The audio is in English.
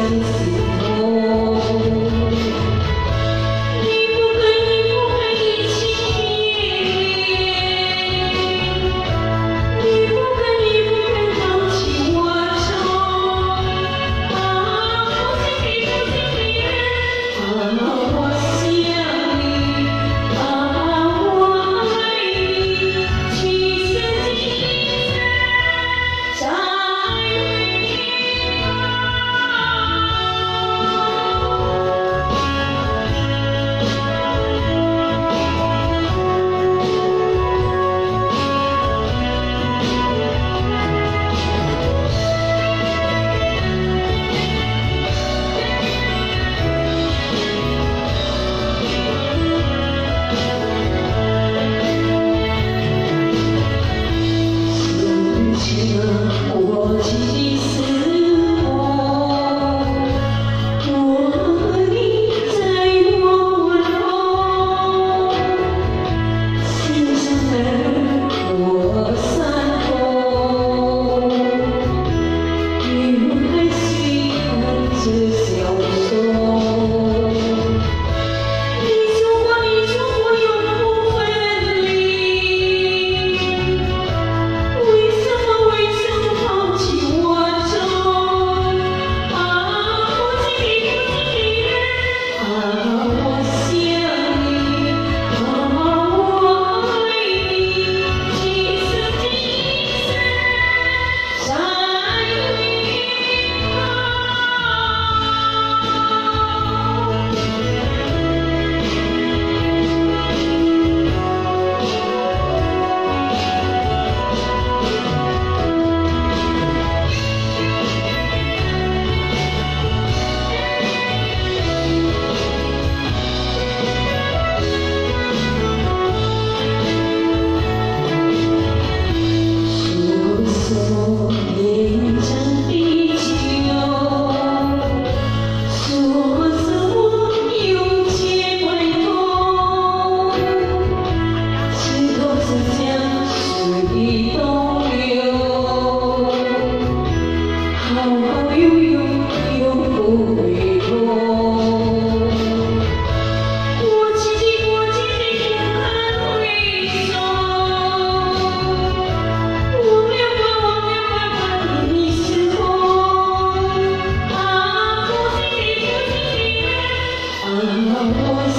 Indian Oh,